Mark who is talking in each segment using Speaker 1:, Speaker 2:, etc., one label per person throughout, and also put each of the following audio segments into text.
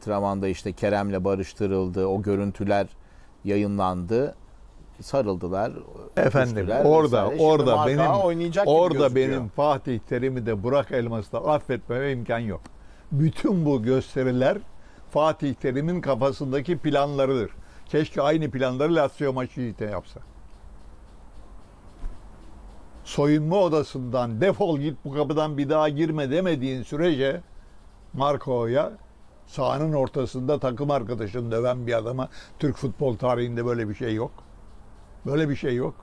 Speaker 1: antrenmanda işte Kerem'le barıştırıldı. O görüntüler yayınlandı. Sarıldılar.
Speaker 2: Efendim
Speaker 1: öpüştüler
Speaker 2: orada
Speaker 1: vesaire.
Speaker 2: Orada benim
Speaker 1: oynayacak
Speaker 2: orada benim Fatih Terim'i de Burak Elmas'ı da affetmeme imkan yok. Bütün bu gösteriler Fatih Terim'in kafasındaki planlarıdır. Keşke aynı planları Lazio maçı için yapsa. Soyunma odasından defol git bu kapıdan bir daha girme demediğin sürece Marco'ya sahanın ortasında takım arkadaşını döven bir adama Türk futbol tarihinde böyle bir şey yok. Böyle bir şey yok.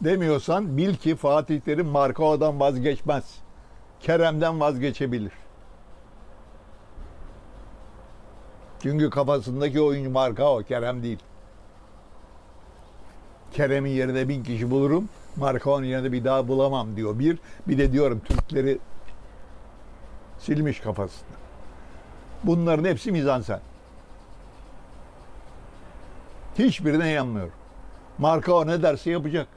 Speaker 2: Demiyorsan bil ki Fatih Terim Marcao'dan vazgeçmez. Kerem'den vazgeçebilir. Çünkü kafasındaki oyuncu Marcao, Kerem değil. Kerem'in yerine bin kişi bulurum. Marcao'nun yerine bir daha bulamam diyor. Bir, bir de diyorum Türkleri silmiş kafasında. Bunların hepsi mizansen. Hiçbirine yanmıyorum. Marka ne derse yapacak.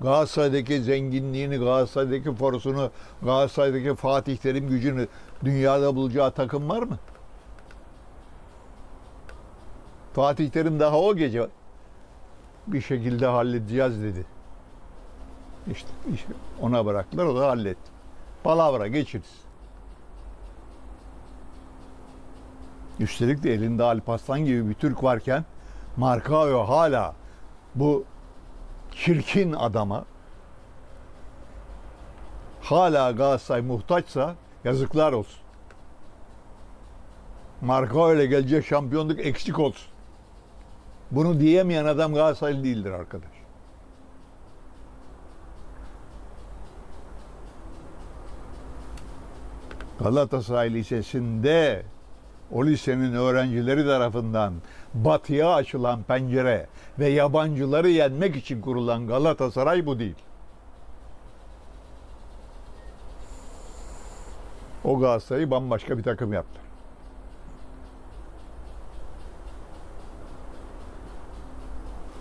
Speaker 2: Galatasaray'daki zenginliğini, Galatasaray'daki forusunu, Galatasaray'daki Fatih Terim gücünü dünyada bulacağı takım var mı? Fatih Terim daha o gece bir şekilde halledeceğiz dedi. İşte, işte ona bıraktılar, o da halletti. Palavra geçiriz. Üstelik de elinde Alparslan gibi bir Türk varken Markayo hala bu çirkin adama hala Galatasaray muhtaçsa yazıklar olsun. Markayo ile gelecek şampiyonluk eksik olsun. Bunu diyemeyen adam Galatasaraylı değildir arkadaş. Galatasaray Lisesi'nde o lisenin öğrencileri tarafından batıya açılan pencere ve yabancıları yenmek için kurulan Galatasaray bu değil. O Galatasaray'ı bambaşka bir takım yaptı.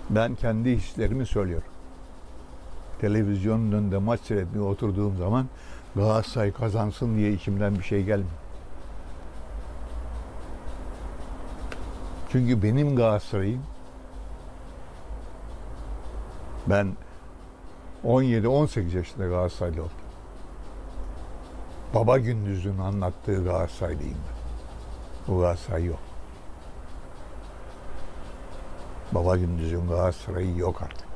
Speaker 2: Ben kendi hislerimi söylüyorum. Televizyonun önünde maç seyretmeye oturduğum zaman Galatasaray kazansın diye içimden bir şey gelmiyor. Çünkü benim Galatasaray'ım ben 17-18 yaşında Galatasaraylı oldum. Baba Gündüz'ün anlattığı Galatasaraylıyım ben. Bu Galatasaray yok. Baba Gündüz'ün Galatasaray'ı yok artık.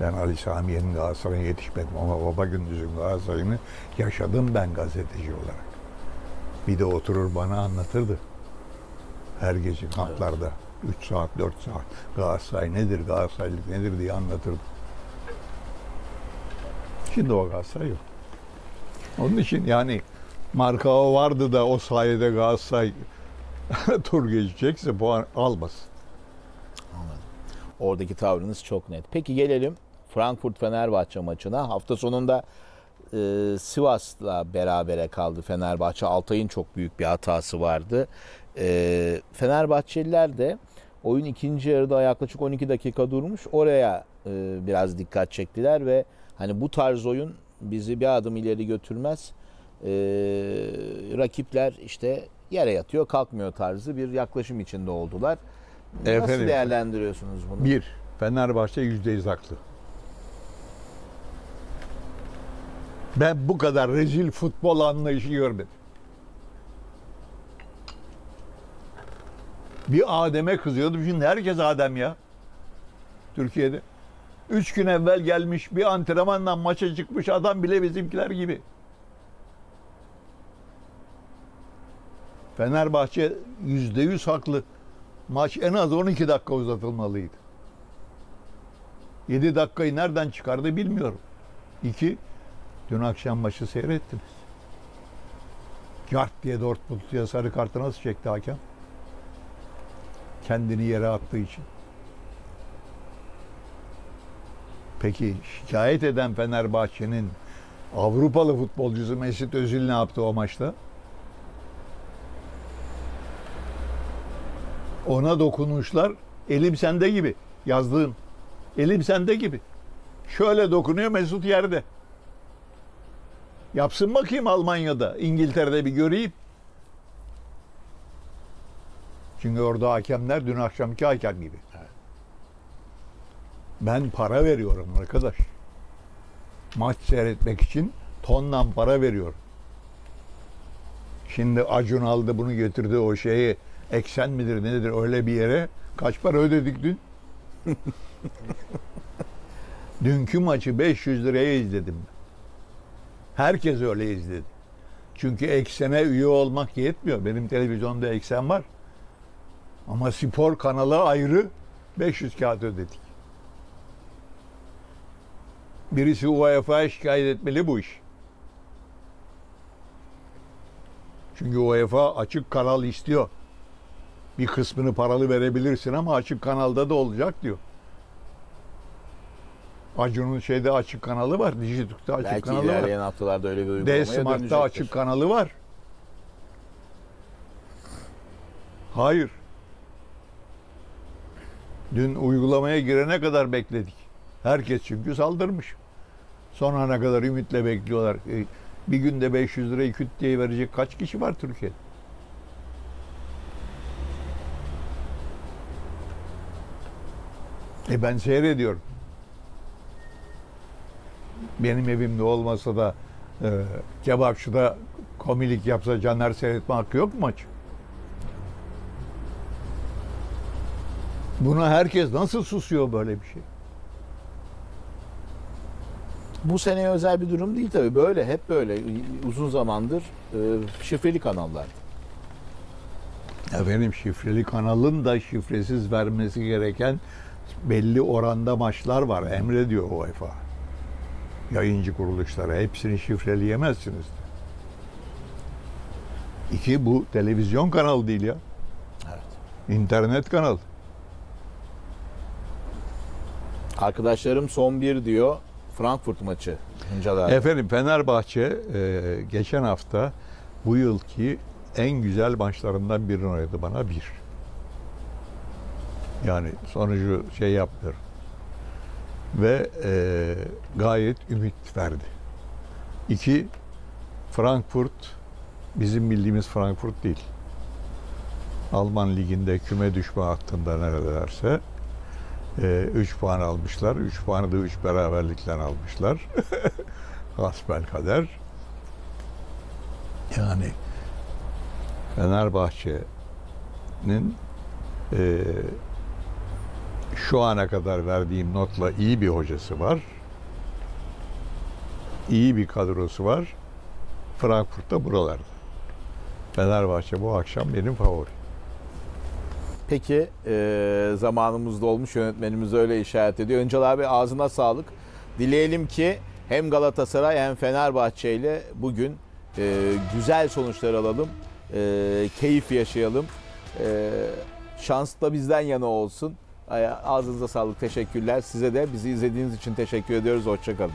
Speaker 2: Ben Ali Samiye'nin Galatasaray'a yetişmedim ama Baba Gündüz'ün Galatasaray'ını yaşadım ben gazeteci olarak. Bir de oturur bana anlatırdı. Her gece kamplarda 3 saat 4 saat Galatasaray nedir Galatasaraylık nedir diye anlatırdı. Şimdi o Galatasaray yok. Onun için yani Markao vardı da o sayede Galatasaray tur geçecekse puan almasın.
Speaker 1: Oradaki tavrınız çok net. Peki gelelim Frankfurt-Fenerbahçe maçına. Hafta sonunda e, Sivas'la berabere kaldı Fenerbahçe. Altay'ın çok büyük bir hatası vardı. E, Fenerbahçeliler de oyun ikinci yarıda yaklaşık 12 dakika durmuş. Oraya e, biraz dikkat çektiler ve hani bu tarz oyun bizi bir adım ileri götürmez. E, rakipler işte yere yatıyor kalkmıyor tarzı bir yaklaşım içinde oldular. Nasıl
Speaker 2: Efendim?
Speaker 1: değerlendiriyorsunuz bunu?
Speaker 2: Bir, Fenerbahçe yüzde yüz haklı. Ben bu kadar rezil futbol anlayışı görmedim. Bir Adem'e kızıyordum. Şimdi herkes Adem ya. Türkiye'de. Üç gün evvel gelmiş bir antrenmanla maça çıkmış adam bile bizimkiler gibi. Fenerbahçe yüzde yüz haklı. Maç en az 12 dakika uzatılmalıydı. 7 dakikayı nereden çıkardı bilmiyorum. İki, dün akşam maçı seyrettiniz. Yart diye Dortmund'ya sarı kartı nasıl çekti hakem? Kendini yere attığı için. Peki şikayet eden Fenerbahçe'nin Avrupalı futbolcusu Mesut Özil ne yaptı o maçta? Ona dokunuşlar elim sende gibi yazdığın. Elim sende gibi. Şöyle dokunuyor Mesut yerde. Yapsın bakayım Almanya'da, İngiltere'de bir göreyim. Çünkü orada hakemler dün akşamki hakem gibi. Ben para veriyorum arkadaş. Maç seyretmek için tonla para veriyorum. Şimdi Acun aldı bunu götürdü o şeyi eksen midir nedir öyle bir yere kaç para ödedik dün? Dünkü maçı 500 liraya izledim ben. Herkes öyle izledi. Çünkü eksene üye olmak yetmiyor. Benim televizyonda eksen var. Ama spor kanalı ayrı 500 kağıt ödedik. Birisi UEFA'ya şikayet etmeli bu iş. Çünkü UEFA açık kanal istiyor. Bir kısmını paralı verebilirsin ama açık kanalda da olacak diyor. Acun'un şeyde açık kanalı var. Dijitürk'te açık
Speaker 1: Belki
Speaker 2: kanalı var.
Speaker 1: ilerleyen haftalarda öyle bir uygulamaya
Speaker 2: D-Smart'ta açık kanalı var. Hayır. Dün uygulamaya girene kadar bekledik. Herkes çünkü saldırmış. Son ana kadar ümitle bekliyorlar. E, Bir günde 500 lirayı küt diye verecek kaç kişi var Türkiye'de? E ben seyrediyorum. Benim evimde olmasa da e, kebapçıda komilik yapsa Caner seyretme hakkı yok mu maç? Buna herkes nasıl susuyor böyle bir şey?
Speaker 1: Bu seneye özel bir durum değil tabii. Böyle hep böyle uzun zamandır e, şifreli kanallar.
Speaker 2: Efendim şifreli kanalın da şifresiz vermesi gereken belli oranda maçlar var. Emrediyor UEFA. Yayıncı kuruluşlara hepsini şifreleyemezsiniz. İki bu televizyon kanalı değil ya.
Speaker 1: Evet.
Speaker 2: İnternet kanalı.
Speaker 1: Arkadaşlarım son bir diyor. Frankfurt maçı. Hıncalar.
Speaker 2: Efendim Fenerbahçe e, geçen hafta bu yılki en güzel maçlarından birini oynadı bana bir. Yani sonucu şey yapmıyor. Ve e, gayet ümit verdi. İki, Frankfurt bizim bildiğimiz Frankfurt değil. Alman liginde küme düşme hattında neredelerse 3 puan almışlar. 3 puanı da 3 beraberlikten almışlar. Hasbel kader. Yani Fenerbahçe'nin e, şu ana kadar verdiğim notla iyi bir hocası var. İyi bir kadrosu var. Frankfurt'ta buralarda. Fenerbahçe bu akşam benim favorim.
Speaker 1: Peki e, zamanımız dolmuş yönetmenimiz öyle işaret ediyor. Öncel abi ağzına sağlık. Dileyelim ki hem Galatasaray hem Fenerbahçe ile bugün e, güzel sonuçlar alalım. E, keyif yaşayalım. E, şans da bizden yana olsun. Ağzınıza sağlık. Teşekkürler. Size de bizi izlediğiniz için teşekkür ediyoruz. Hoşçakalın.